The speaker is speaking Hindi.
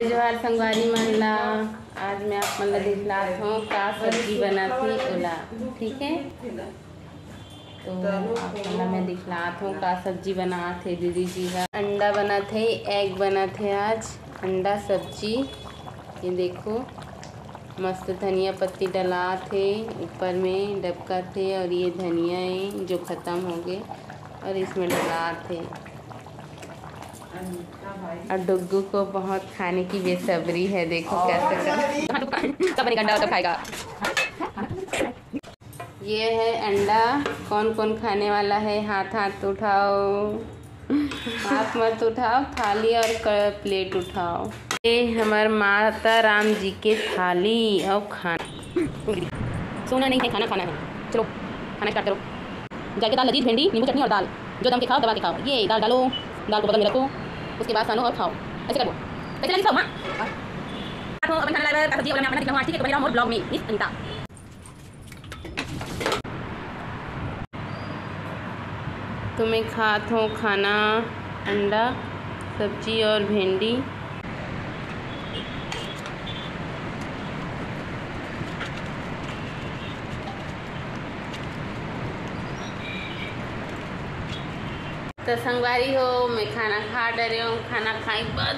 जोहार संगवारी मन ला आज मैं आप मन ला दिखलात हूँ का सब्ज़ी बना थी ओला, ठीक है? तो आप मन ला मैं दिखलात हूँ का सब्ज़ी बना थे दीदी जी का। अंडा बना थे एग बना थे आज, अंडा सब्ज़ी। ये देखो, मस्त धनिया पत्ती डला थे ऊपर में डबका थे और ये धनिया है जो ख़त्म हो गए, और इसमें डला थे और डुग्गू को बहुत खाने की बेसब्री है, देखो कैसे कब अंडा कब खाएगा। ये है अंडा। कौन कौन खाने वाला है? हाथ हाथ उठाओ। हाथ मत उठाओ, थाली और प्लेट उठाओ। ये हमार माता राम जी के थाली और खाना। सोना नहीं है, खाना खाना है। चलो, खाना स्टार्ट करो। जाके दाल लजीज, भिंडी, नींबू चटनी और दाल। जो दम के खाओ, दबा के खाओ। ये दाल डालो, दाल को बगल में रखो। उसके बाद सानो और खाओ। ऐसे करो कैसे लगी खाओ, माँ। तो अपन खाना लाया सब्ज़ी वगैरह मैं अपना ठीक है तो मेरा मोर ब्लॉग में, मिस अनीता। तो मैं खात हूँ खाना, अंडा, सब्ज़ी और भिंडी। तो संगवारी हो मैं खाना खा डर हूँ खाना खाई बाद